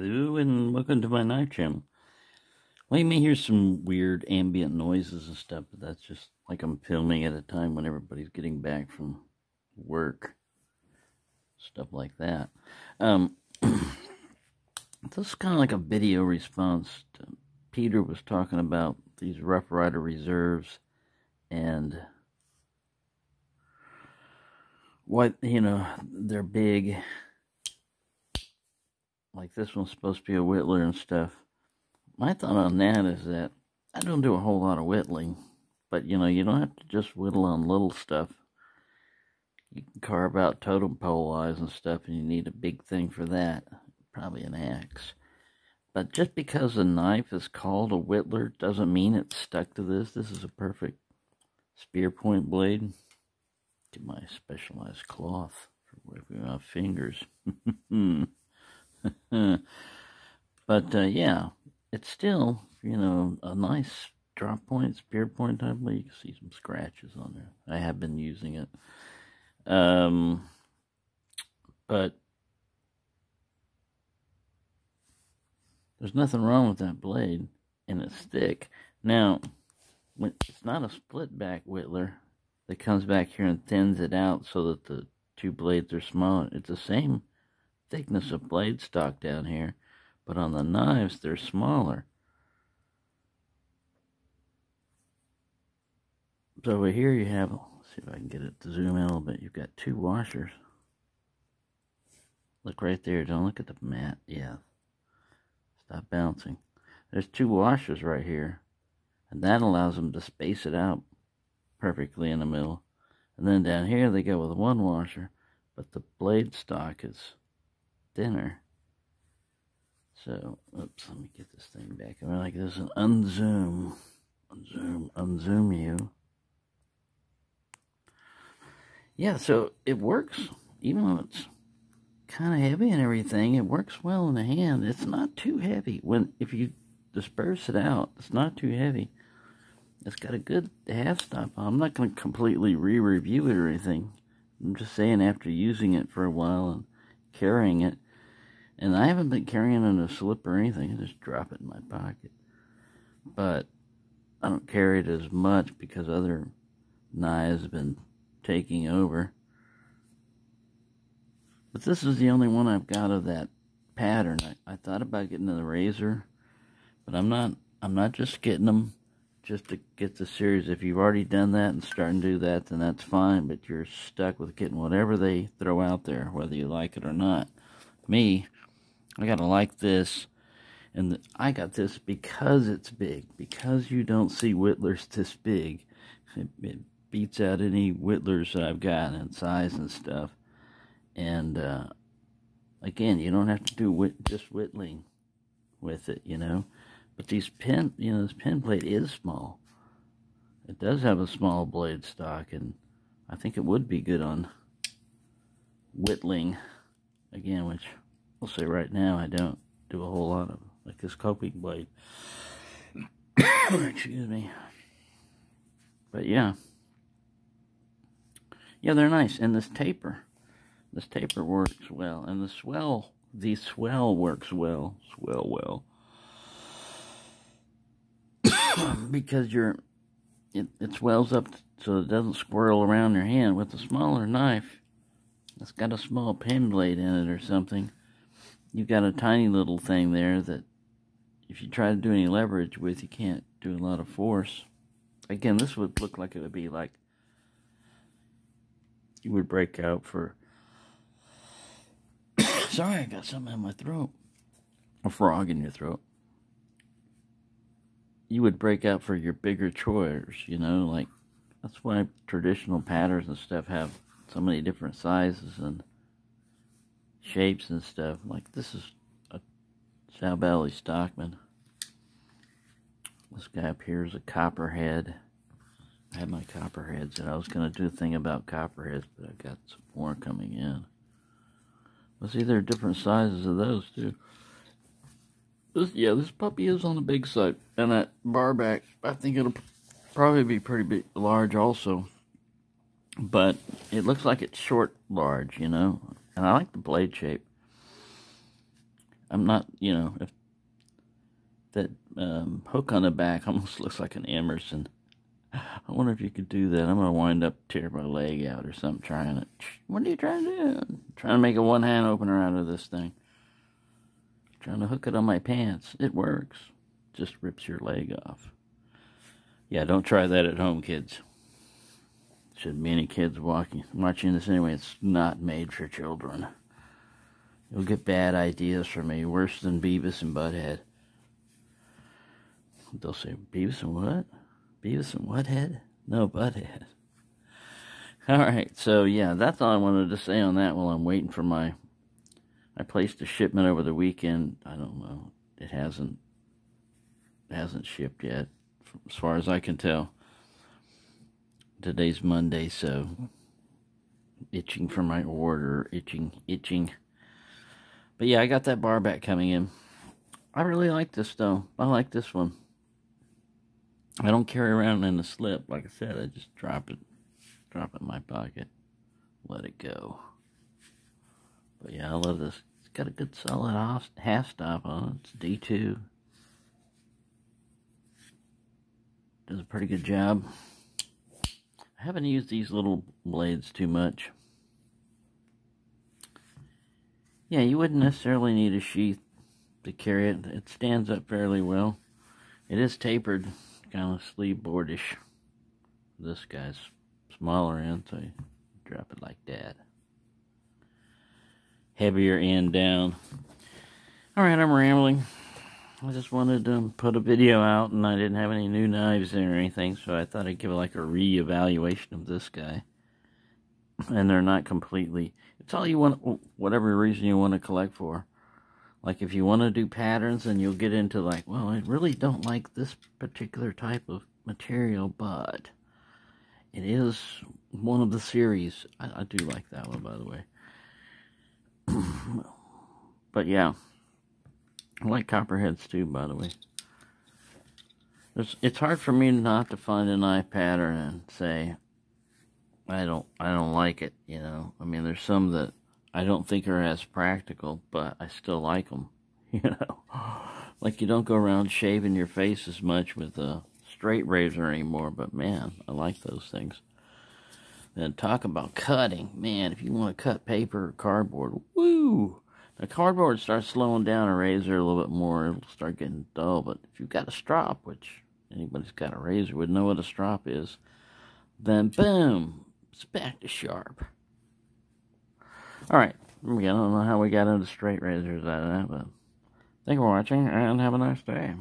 Hello and welcome to my knife channel. Well, you may hear some weird ambient noises and stuff, but that's just like I'm filming at a time when everybody's getting back from work. Stuff like that. Um, this is kind of like a video response. Peter was talking about these Rough Ryder reserves and what, you know, they're big like this one's supposed to be a whittler and stuff. My thought on that is that I don't do a whole lot of whittling, but you know, you don't have to just whittle on little stuff. You can carve out totem pole eyes and stuff, and you need a big thing for that. Probably an axe. But just because a knife is called a whittler doesn't mean it's stuck to this. This is a perfect spear point blade. Get my specialized cloth for wiping my fingers. but uh, yeah, it's still, you know, a nice drop point, spear point type. You can see some scratches on there. I have been using it. Um, but there's nothing wrong with that blade, and it's thick. Now, when it's not a split back whittler that comes back here and thins it out so that the two blades are smaller. It's the same thickness of blade stock down here, but on the knives they're smaller. So over here you have, let's see if I can get it to zoom in a little bit, you've got two washers. Look right there, don't look at the mat, yeah. Stop bouncing. There's two washers right here, and that allows them to space it out perfectly in the middle. And then down here they go with one washer, but the blade stock is thinner. So, oops, let me get this thing back. I'm like this and unzoom, unzoom, unzoom you. Yeah, so it works, even though it's kind of heavy and everything. It works well in the hand. It's not too heavy when if you disperse it out. It's not too heavy. It's got a good half stop. I'm not going to completely re-review it or anything. I'm just saying after using it for a while and carrying it, and I haven't been carrying in a slip or anything. I just drop it in my pocket. But I don't carry it as much because other knives have been taking over. But this is the only one I've got of that pattern. I, I thought about getting the razor, but I'm not. I'm not just getting them just to get the series. If you've already done that and starting to do that, then that's fine. But you're stuck with getting whatever they throw out there, whether you like it or not. Me, I gotta like this. And I got this because it's big. Because you don't see whittlers this big. It, it beats out any whittlers that I've got in size and stuff. And, uh, again, you don't have to do just whittling with it, you know. But these pin, you know, this pin plate is small. It does have a small blade stock, and I think it would be good on whittling, again, which I'll say right now, I don't do a whole lot of like this coping blade. Excuse me. But yeah. Yeah, they're nice. And this taper. This taper works well. And the swell, the swell works well. Swell well. because you're, it, it swells up so it doesn't swirl around your hand. With a smaller knife, it's got a small pen blade in it or something you've got a tiny little thing there that if you try to do any leverage with, you can't do a lot of force. Again, this would look like it would be like you would break out for. Sorry, I got something in my throat. A frog in your throat. You would break out for your bigger chores, you know, like that's why traditional patterns and stuff have so many different sizes and shapes and stuff. Like this is a Sal Stockman. This guy up here is a copperhead. I had my copperheads and I was going to do a thing about copperheads, but I've got some more coming in. But see, there are different sizes of those too. This, yeah, this puppy is on the big side. And that barback, I think it'll probably be pretty big, large also. But it looks like it's short large, you know. And I like the blade shape. I'm not, you know, if that um, hook on the back almost looks like an Emerson. I wonder if you could do that. I'm gonna wind up tear my leg out or something trying it. What are you trying to do? trying to make a one hand opener out of this thing. Trying to hook it on my pants. It works. Just rips your leg off. Yeah, don't try that at home, kids. Shouldn't be any kids walking watching this anyway. It's not made for children. You'll get bad ideas from me, worse than Beavis and Butthead. They'll say, Beavis and what? Beavis and what head? No, Butthead. Alright, so yeah, that's all I wanted to say on that while I'm waiting for my... I placed a shipment over the weekend. I don't know. It hasn't... It hasn't shipped yet, as far as I can tell. Today's Monday, so... Itching for my order. Itching, itching. But yeah, I got that bar back coming in. I really like this, though. I like this one. I don't carry around in a slip. Like I said, I just drop it, drop it in my pocket, let it go. But yeah, I love this. It's got a good solid half stop on it. It's D2. Does a pretty good job. I haven't used these little blades too much. Yeah, you wouldn't necessarily need a sheath to carry it. It stands up fairly well. It is tapered kind of sleeve boardish. This guy's smaller end, so you drop it like that. Heavier end down. Alright, I'm rambling. I just wanted to put a video out, and I didn't have any new knives in or anything, so I thought I'd give like a re-evaluation of this guy. And they're not completely... It's all you want, whatever reason you want to collect for. Like if you want to do patterns and you'll get into like, well, I really don't like this particular type of material, but it is one of the series. I, I do like that one, by the way. but yeah, I like copperheads too, by the way. It's, it's hard for me not to find an eye pattern and say, I don't, I don't like it, you know. I mean, there's some that I don't think are as practical, but I still like them. You know, like you don't go around shaving your face as much with a straight razor anymore. But man, I like those things. Then talk about cutting, man. If you want to cut paper or cardboard, woo! The cardboard starts slowing down a razor a little bit more. It'll start getting dull. But if you've got a strop, which anybody's got a razor would know what a strop is, then boom, it's back to sharp. Alright, I don't know how we got into straight razors out of that, but thank you for watching, and have a nice day.